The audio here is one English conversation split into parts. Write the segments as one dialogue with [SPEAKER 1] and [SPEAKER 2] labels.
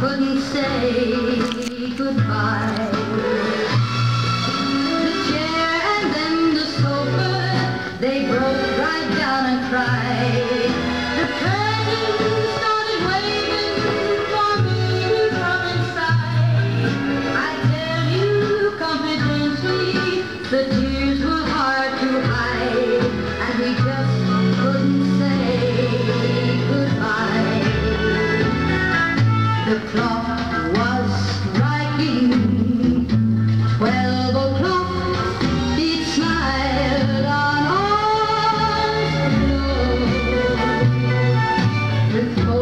[SPEAKER 1] couldn't say goodbye.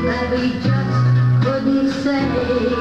[SPEAKER 1] that we just couldn't say.